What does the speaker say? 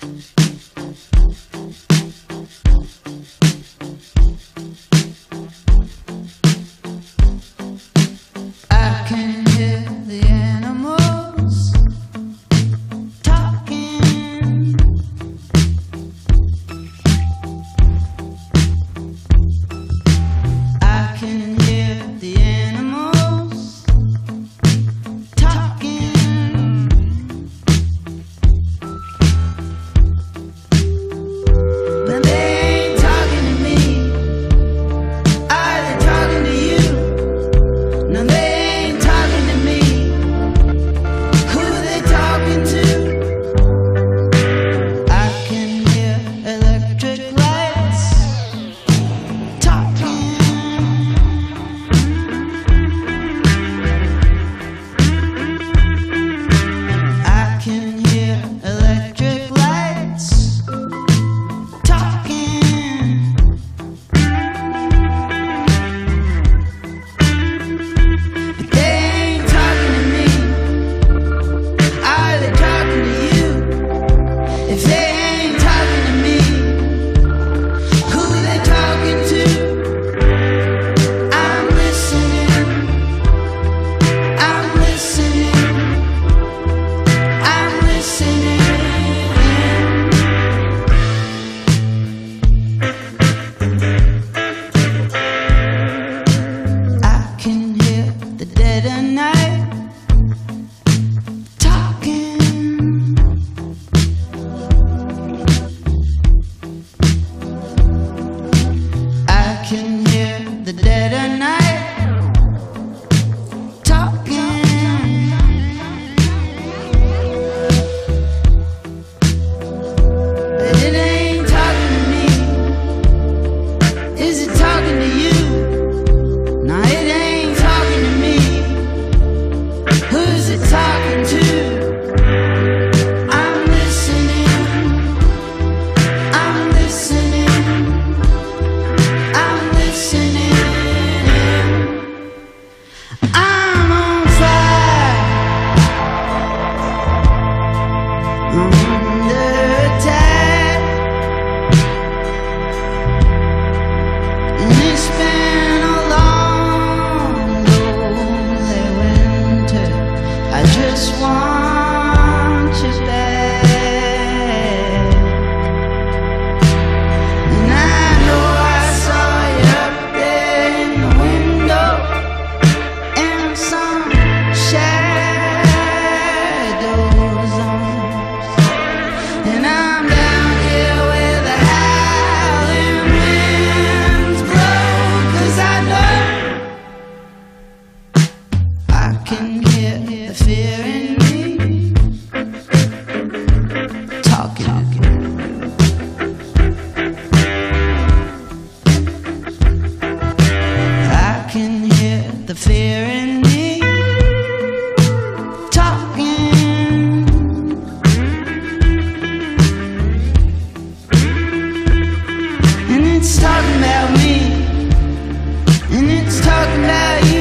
Bye. Here. the fear in me talking. And it's talking about me, and it's talking about you.